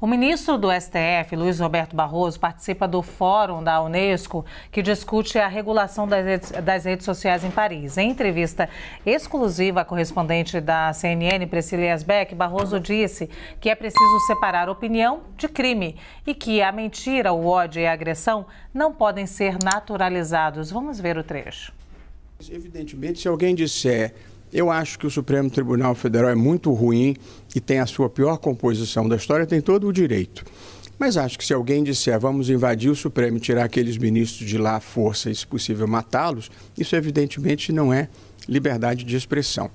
O ministro do STF, Luiz Roberto Barroso, participa do fórum da Unesco que discute a regulação das redes, sociais em Paris. Em entrevista exclusiva à correspondente da CNN, Priscila Yasbeck, Barroso disse que é preciso separar opinião de crime e que a mentira, o ódio e a agressão não podem ser naturalizados. Vamos ver o trecho. Evidentemente, se alguém disser eu acho que o Supremo Tribunal Federal é muito ruim e tem a sua pior composição da história, tem todo o direito. Mas acho que se alguém disser vamos invadir o Supremo e tirar aqueles ministros de lá à força e, se possível, matá-los, isso evidentemente não é liberdade de expressão.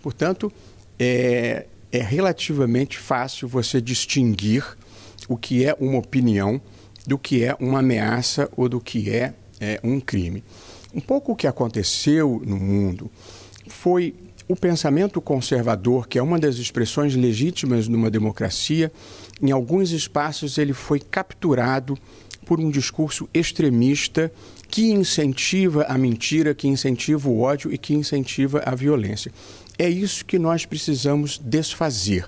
Portanto, é, é relativamente fácil você distinguir o que é uma opinião do que é uma ameaça ou do que é, é um crime. Um pouco o que aconteceu no mundo foi o pensamento conservador, que é uma das expressões legítimas numa democracia, em alguns espaços ele foi capturado por um discurso extremista que incentiva a mentira, que incentiva o ódio e que incentiva a violência. É isso que nós precisamos desfazer.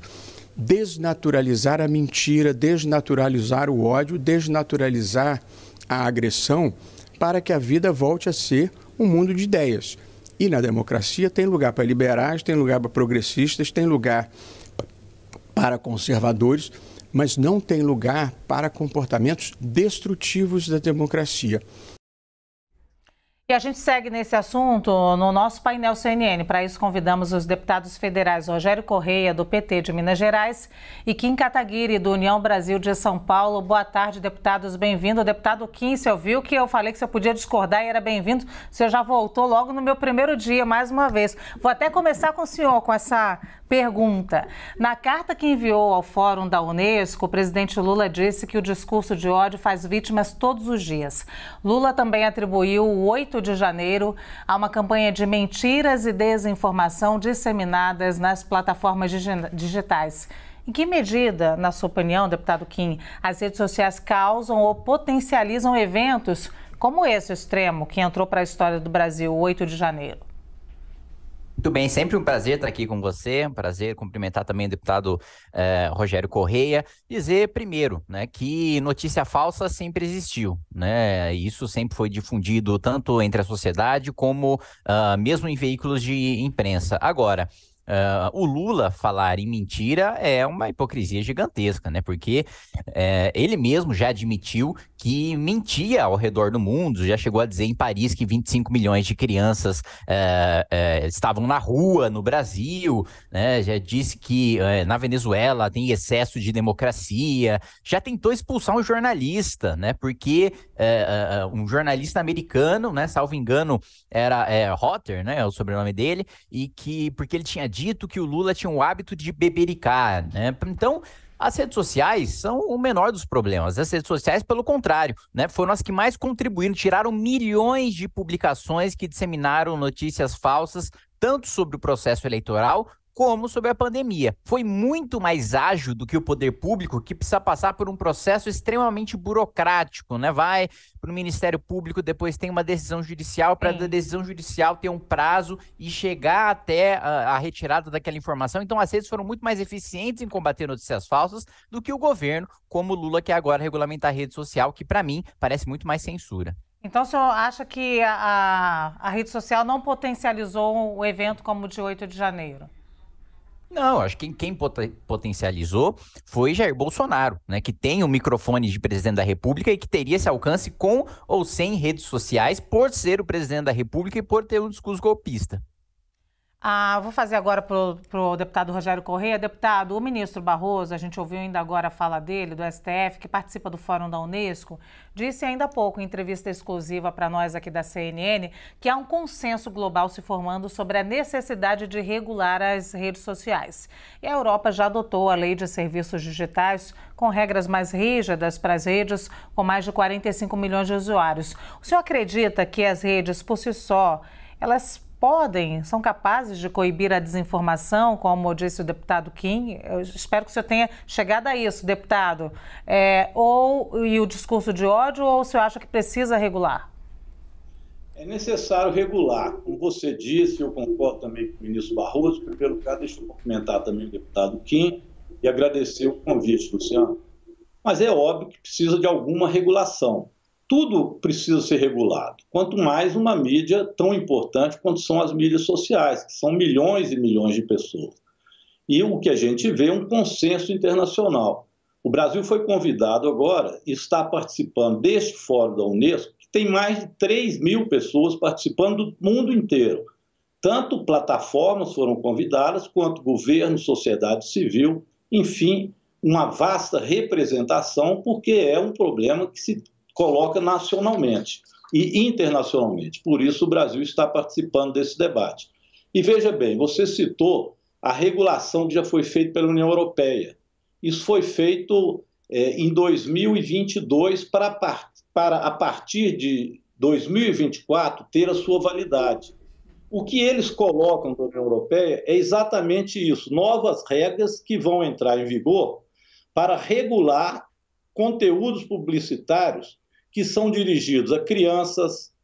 Desnaturalizar a mentira, desnaturalizar o ódio, desnaturalizar a agressão, para que a vida volte a ser um mundo de ideias. E na democracia tem lugar para liberais, tem lugar para progressistas, tem lugar para conservadores, mas não tem lugar para comportamentos destrutivos da democracia. E a gente segue nesse assunto no nosso painel CNN. Para isso, convidamos os deputados federais Rogério Correia, do PT de Minas Gerais, e Kim Kataguiri, do União Brasil de São Paulo. Boa tarde, deputados. Bem-vindo. Deputado Kim, você ouviu que eu falei que você podia discordar e era bem-vindo. Senhor já voltou logo no meu primeiro dia, mais uma vez. Vou até começar com o senhor, com essa Pergunta: Na carta que enviou ao Fórum da Unesco, o presidente Lula disse que o discurso de ódio faz vítimas todos os dias. Lula também atribuiu o 8 de janeiro a uma campanha de mentiras e desinformação disseminadas nas plataformas digitais. Em que medida, na sua opinião, deputado Kim, as redes sociais causam ou potencializam eventos como esse extremo que entrou para a história do Brasil, o 8 de janeiro? Muito bem, sempre um prazer estar aqui com você, um prazer cumprimentar também o deputado eh, Rogério Correia. Dizer, primeiro, né, que notícia falsa sempre existiu, né? Isso sempre foi difundido tanto entre a sociedade como uh, mesmo em veículos de imprensa. Agora, Uh, o Lula falar em mentira é uma hipocrisia gigantesca, né? Porque uh, ele mesmo já admitiu que mentia ao redor do mundo, já chegou a dizer em Paris que 25 milhões de crianças uh, estavam na rua no Brasil, né? Já disse que na Venezuela tem excesso de democracia, já tentou expulsar um jornalista, né? Porque um jornalista americano, né? Salvo engano, era é, Rotter, né? É o sobrenome dele, e que porque ele tinha dito que o Lula tinha o hábito de bebericar, né? Então, as redes sociais são o menor dos problemas. As redes sociais, pelo contrário, né, foram as que mais contribuíram, tiraram milhões de publicações que disseminaram notícias falsas, tanto sobre o processo eleitoral como sobre a pandemia. Foi muito mais ágil do que o poder público, que precisa passar por um processo extremamente burocrático, né? Vai para o Ministério Público, depois tem uma decisão judicial, para a decisão judicial ter um prazo e chegar até a, a, retirada daquela informação. Então, as redes foram muito mais eficientes em combater notícias falsas do que o governo, como o Lula, que agora regulamenta a rede social, que para mim parece muito mais censura. Então, o senhor acha que a, a rede social não potencializou o evento como o de 8 de janeiro? Não, acho que quem potencializou foi Jair Bolsonaro, né, que tem o microfone de presidente da República e que teria esse alcance com ou sem redes sociais por ser o presidente da República e por ter um discurso golpista. Ah, vou fazer agora para o deputado Rogério Correia. Deputado, o ministro Barroso, a gente ouviu ainda agora a fala dele, do STF, que participa do Fórum da Unesco, disse ainda há pouco, em entrevista exclusiva para nós aqui da CNN, que há um consenso global se formando sobre a necessidade de regular as redes sociais. E a Europa já adotou a lei de serviços digitais com regras mais rígidas para as redes com mais de 45 milhões de usuários. O senhor acredita que as redes, por si só, elas podem, são capazes de coibir a desinformação, como disse o deputado Kim. Eu espero que o senhor tenha chegado a isso, deputado. É, ou e o discurso de ódio, ou o senhor acha que precisa regular? É necessário regular. Como você disse, eu concordo também com o ministro Barroso. Em primeiro lugar, deixa eu cumprimentar também o deputado Kim e agradecer o convite, Luciano. Mas é óbvio que precisa de alguma regulação. Tudo precisa ser regulado, quanto mais uma mídia tão importante quanto são as mídias sociais, que são milhões e milhões de pessoas. E o que a gente vê é um consenso internacional. O Brasil foi convidado agora e está participando deste fórum da Unesco, que tem mais de 3 mil pessoas participando do mundo inteiro. Tanto plataformas foram convidadas, quanto governo, sociedade civil, enfim, uma vasta representação, porque é um problema que se coloca nacionalmente e internacionalmente. Por isso, o Brasil está participando desse debate. E veja bem, você citou a regulação que já foi feita pela União Europeia. Isso foi feito é, em 2022 para, para, a partir de 2024, ter a sua validade. O que eles colocam da União Europeia é exatamente isso: novas regras que vão entrar em vigor para regular conteúdos publicitários que são dirigidos a crianças,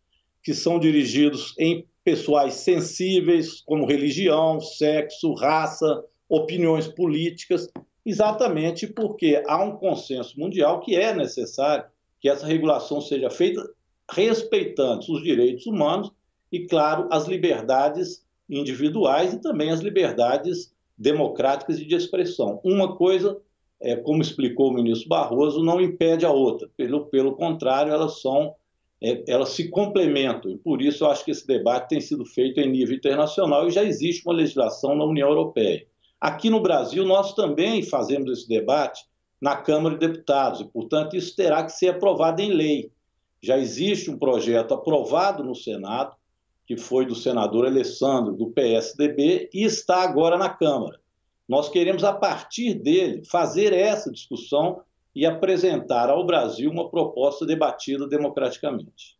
que são dirigidos em pessoais sensíveis, como religião, sexo, raça, opiniões políticas, exatamente porque há um consenso mundial que é necessário que essa regulação seja feita respeitando os direitos humanos e, claro, as liberdades individuais e também as liberdades democráticas e de expressão. Uma coisa, é, como explicou o ministro Barroso, não impede a outra. Pelo, pelo contrário, elas são é, elas se complementam. E por isso eu acho que esse debate tem sido feito em nível internacional e já existe uma legislação na União Europeia. Aqui no Brasil, nós também fazemos esse debate na Câmara de Deputados e, portanto, isso terá que ser aprovado em lei. Já existe um projeto aprovado no Senado que foi do senador Alessandro, do PSDB, e está agora na Câmara. Nós queremos, a partir dele, fazer essa discussão e apresentar ao Brasil uma proposta debatida democraticamente.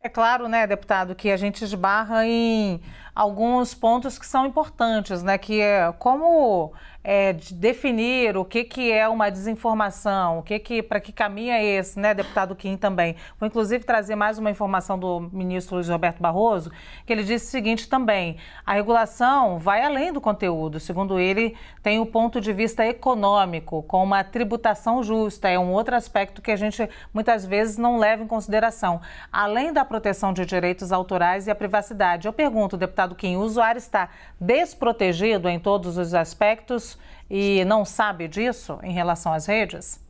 É claro, né, deputado, que a gente esbarra em alguns pontos que são importantes, né? Que é como é, definir o que, que é uma desinformação, o que que para que caminha esse, né, deputado Kim também. Vou inclusive trazer mais uma informação do ministro Luiz Roberto Barroso, que ele disse o seguinte também: a regulação vai além do conteúdo. Segundo ele, tem o ponto de vista econômico, com uma tributação justa. É um outro aspecto que a gente muitas vezes não leva em consideração, além da proteção de direitos autorais e a privacidade. Eu pergunto, deputado deputado Kim, o usuário está desprotegido em todos os aspectos e não sabe disso em relação às redes?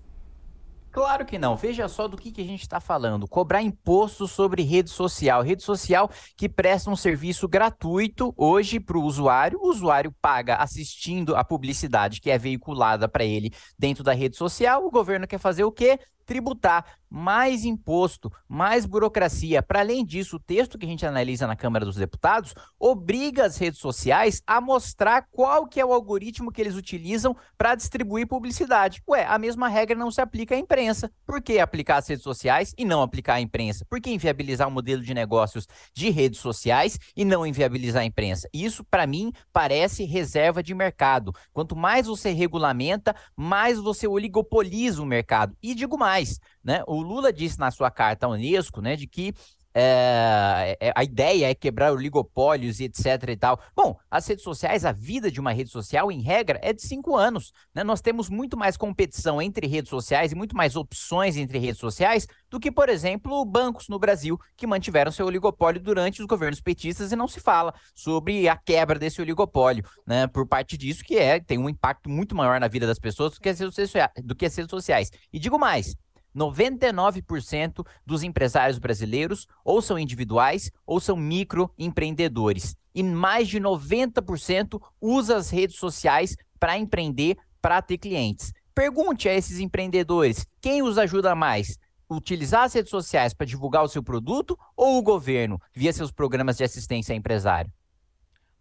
Claro que não. Veja só do que, que a gente está falando. Cobrar imposto sobre rede social. Rede social que presta um serviço gratuito hoje para o usuário. O usuário paga assistindo a publicidade que é veiculada para ele dentro da rede social. O governo quer fazer o quê? Tributar, mais imposto, mais burocracia. Para além disso, o texto que a gente analisa na Câmara dos Deputados obriga as redes sociais a mostrar qual que é o algoritmo que eles utilizam para distribuir publicidade. Ué, a mesma regra não se aplica à imprensa. Por que aplicar as redes sociais e não aplicar à imprensa? Por que inviabilizar o modelo de negócios de redes sociais e não inviabilizar a imprensa? Isso, para mim, parece reserva de mercado. Quanto mais você regulamenta, mais você oligopoliza o mercado. E digo mais, mais. Né? O Lula disse na sua carta à Unesco né, de que é, a ideia é quebrar oligopólios e etc e tal. Bom, as redes sociais, a vida de uma rede social, em regra, é de cinco anos. Né? Nós temos muito mais competição entre redes sociais e muito mais opções entre redes sociais do que, por exemplo, bancos no Brasil, que mantiveram seu oligopólio durante os governos petistas e não se fala sobre a quebra desse oligopólio, né? Por parte disso, que é, tem um impacto muito maior na vida das pessoas do que as redes sociais. Do que as redes sociais. E digo mais, 99% dos empresários brasileiros ou são individuais ou são microempreendedores. E mais de 90% usa as redes sociais para empreender, para ter clientes. Pergunte a esses empreendedores quem os ajuda mais. Utilizar as redes sociais para divulgar o seu produto ou o governo, via seus programas de assistência a empresário?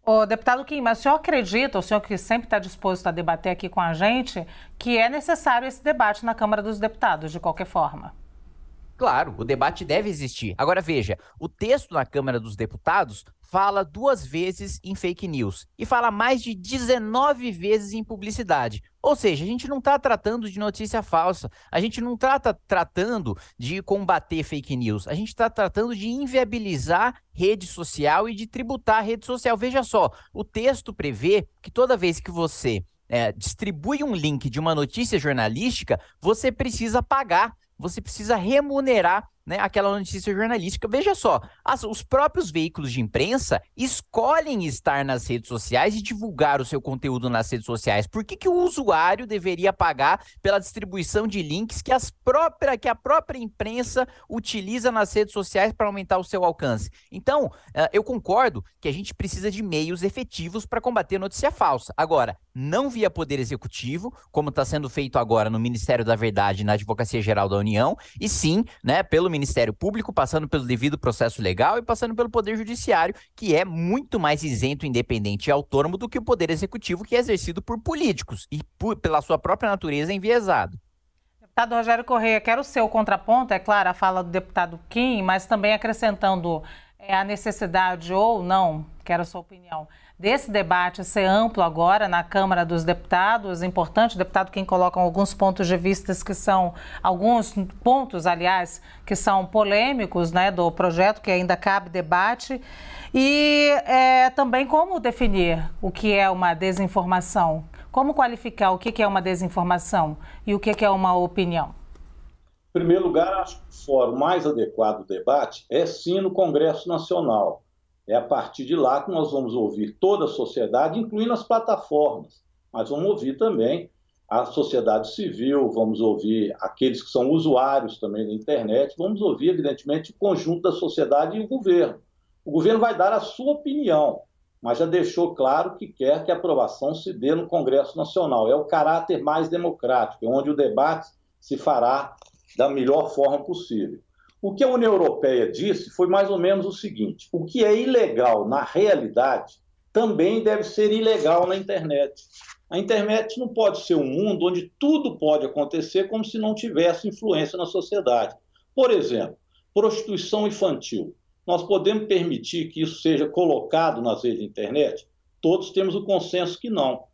O deputado Kim, mas o senhor acredita, o senhor que sempre está disposto a debater aqui com a gente, que é necessário esse debate na Câmara dos Deputados, de qualquer forma? Claro, o debate deve existir. Agora veja, o texto na Câmara dos Deputados fala duas vezes em fake news e fala mais de 19 vezes em publicidade. Ou seja, a gente não está tratando de notícia falsa, a gente não trata tratando de combater fake news, a gente está tratando de inviabilizar rede social e de tributar a rede social. Veja só, o texto prevê que toda vez que você é, distribui um link de uma notícia jornalística, você precisa pagar, você precisa remunerar né, aquela notícia jornalística. Veja só, as, os próprios veículos de imprensa escolhem estar nas redes sociais e divulgar o seu conteúdo nas redes sociais. Por que, que o usuário deveria pagar pela distribuição de links que, as própria, que a própria imprensa utiliza nas redes sociais para aumentar o seu alcance? Então, uh, eu concordo que a gente precisa de meios efetivos para combater notícia falsa. Agora, não via Poder Executivo, como está sendo feito agora no Ministério da Verdade e na Advocacia Geral da União, e sim, né, pelo Ministério Público, passando pelo devido processo legal e passando pelo Poder Judiciário, que é muito mais isento, independente e autônomo do que o Poder Executivo, que é exercido por políticos e por, pela sua própria natureza enviesado. Deputado Rogério Correia, quero o seu contraponto, é claro, a fala do deputado Kim, mas também acrescentando é, a necessidade ou não, quero a sua opinião, desse debate ser amplo agora na Câmara dos Deputados. Importante, deputado, quem coloca alguns pontos de vista que são, alguns pontos, aliás, que são polêmicos né, do projeto, que ainda cabe debate. E é, também como definir o que é uma desinformação. Como qualificar o que é uma desinformação e o que é uma opinião? Primeiro lugar, acho que o fórum mais adequado do debate é sim no Congresso Nacional é a partir de lá que nós vamos ouvir toda a sociedade, incluindo as plataformas, mas vamos ouvir também a sociedade civil, vamos ouvir aqueles que são usuários também da internet, vamos ouvir, evidentemente, o conjunto da sociedade e o governo. O governo vai dar a sua opinião, mas já deixou claro que quer que a aprovação se dê no Congresso Nacional. É o caráter mais democrático, é onde o debate se fará da melhor forma possível. O que a União Europeia disse foi mais ou menos o seguinte: o que é ilegal na realidade também deve ser ilegal na internet. A internet não pode ser um mundo onde tudo pode acontecer como se não tivesse influência na sociedade. Por exemplo, prostituição infantil. Nós podemos permitir que isso seja colocado nas redes de internet? Todos temos o consenso que não.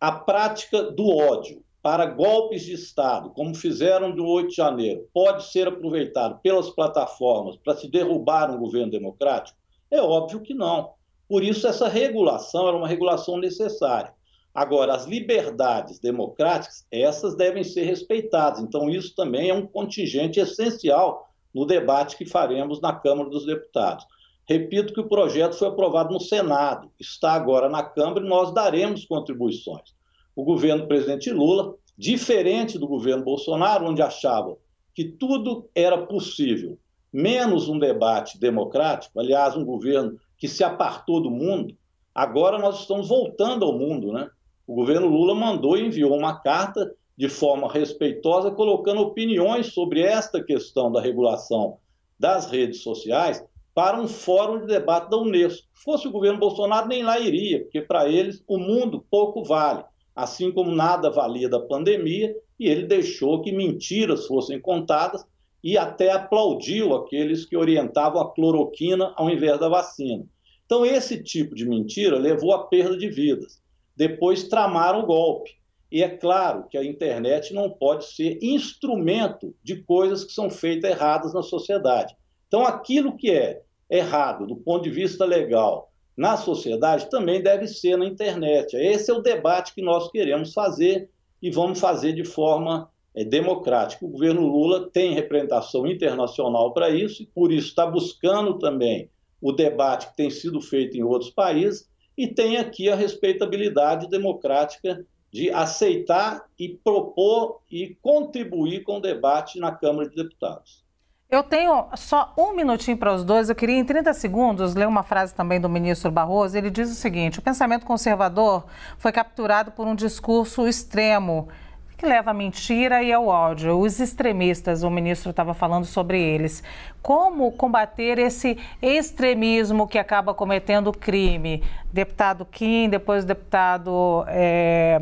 A prática do ódio, para golpes de Estado, como fizeram no 8 de janeiro, pode ser aproveitado pelas plataformas para se derrubar um governo democrático? É óbvio que não. Por isso, essa regulação era uma regulação necessária. Agora, as liberdades democráticas, essas devem ser respeitadas. Então, isso também é um contingente essencial no debate que faremos na Câmara dos Deputados. Repito que o projeto foi aprovado no Senado, está agora na Câmara e nós daremos contribuições o governo presidente Lula, diferente do governo Bolsonaro, onde achava que tudo era possível, menos um debate democrático, aliás, um governo que se apartou do mundo, agora nós estamos voltando ao mundo, né? O governo Lula mandou e enviou uma carta de forma respeitosa, colocando opiniões sobre esta questão da regulação das redes sociais para um fórum de debate da Unesco. Se fosse o governo Bolsonaro, nem lá iria, porque para eles o mundo pouco vale assim como nada valia da pandemia, e ele deixou que mentiras fossem contadas e até aplaudiu aqueles que orientavam a cloroquina ao invés da vacina. Então, esse tipo de mentira levou à perda de vidas. Depois tramaram o golpe. E é claro que a internet não pode ser instrumento de coisas que são feitas erradas na sociedade. Então, aquilo que é errado do ponto de vista legal, na sociedade também deve ser na internet. Esse é o debate que nós queremos fazer e vamos fazer de forma é, democrática. O governo Lula tem representação internacional para isso e, por isso, está buscando também o debate que tem sido feito em outros países e tem aqui a respeitabilidade democrática de aceitar e propor e contribuir com o debate na Câmara de Deputados. Eu tenho só um minutinho para os dois. Eu queria, em 30 segundos, ler uma frase também do ministro Barroso. Ele diz o seguinte: o pensamento conservador foi capturado por um discurso extremo que leva à mentira e ao ódio. Os extremistas, o ministro estava falando sobre eles. Como combater esse extremismo que acaba cometendo crime? Deputado Kim, depois o deputado é,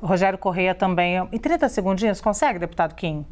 Rogério Correia também. Em 30 segundinhos, consegue, deputado Kim?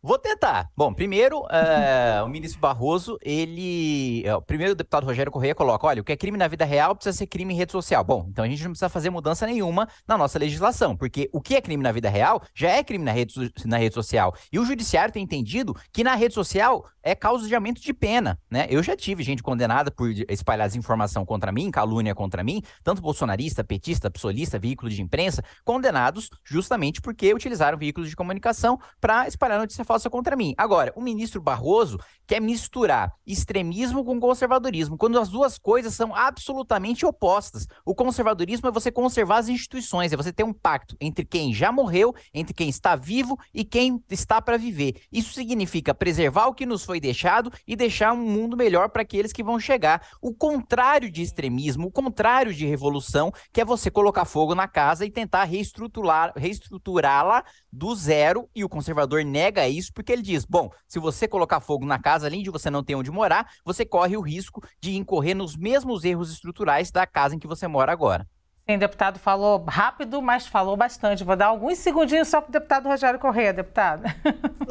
Vou tentar. Bom, primeiro, uh, o ministro Barroso, ele. Uh, primeiro, o deputado Rogério Correia coloca: olha, o que é crime na vida real precisa ser crime em rede social. Bom, então a gente não precisa fazer mudança nenhuma na nossa legislação, porque o que é crime na vida real já é crime na rede, na rede social. E o judiciário tem entendido que na rede social é causa de aumento de pena, né? Eu já tive gente condenada por espalhar desinformação contra mim, calúnia contra mim, tanto bolsonarista, petista, psolista, veículo de imprensa, condenados justamente porque utilizaram veículos de comunicação para espalhar notícia falsa contra mim. Agora, o ministro Barroso quer misturar extremismo com conservadorismo, quando as duas coisas são absolutamente opostas. O conservadorismo é você conservar as instituições, é você ter um pacto entre quem já morreu, entre quem está vivo e quem está para viver. Isso significa preservar o que nos foi deixado e deixar um mundo melhor para aqueles que vão chegar. O contrário de extremismo, o contrário de revolução, que é você colocar fogo na casa e tentar reestruturá-la do zero, e o conservador nega isso porque ele diz: bom, se você colocar fogo na casa, além de você não ter onde morar, você corre o risco de incorrer nos mesmos erros estruturais da casa em que você mora agora. Sim, o deputado falou rápido, mas falou bastante. Vou dar alguns segundinhos só para o deputado Rogério Corrêa, deputado.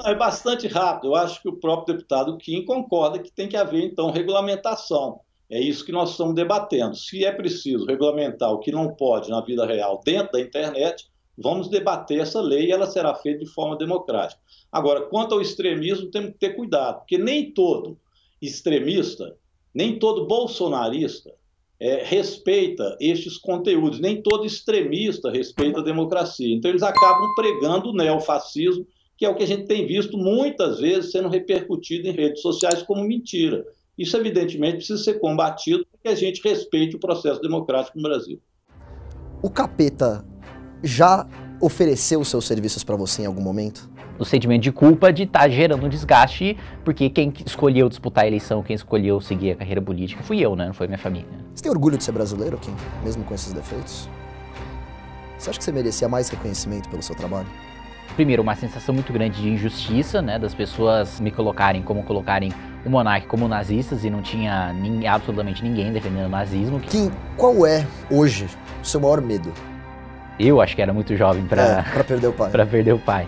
é bastante rápido. Eu acho que o próprio deputado Kim concorda que tem que haver, então, regulamentação. É isso que nós estamos debatendo. Se é preciso regulamentar o que não pode na vida real dentro da internet, Vamos debater essa lei e ela será feita de forma democrática. Agora, quanto ao extremismo, temos que ter cuidado, porque nem todo extremista, nem todo bolsonarista é, respeita estes conteúdos, nem todo extremista respeita a democracia. Então, eles acabam pregando o neofascismo, que é o que a gente tem visto muitas vezes sendo repercutido em redes sociais como mentira. Isso, evidentemente, precisa ser combatido para que a gente respeite o processo democrático no Brasil. O capeta já ofereceu seus serviços para você em algum momento? O sentimento de culpa de estar tá gerando um desgaste, porque quem escolheu disputar a eleição, quem escolheu seguir a carreira política fui eu, né? Não foi minha família. Você tem orgulho de ser brasileiro, Kim? Mesmo com esses defeitos? Você acha que você merecia mais reconhecimento pelo seu trabalho? Primeiro, uma sensação muito grande de injustiça, né? Das pessoas me colocarem como colocarem o monarca como nazistas e não tinha absolutamente ninguém defendendo o nazismo. Kim, qual é, hoje, o seu maior medo? Eu acho que era muito jovem para é, perder o pai. para perder o pai.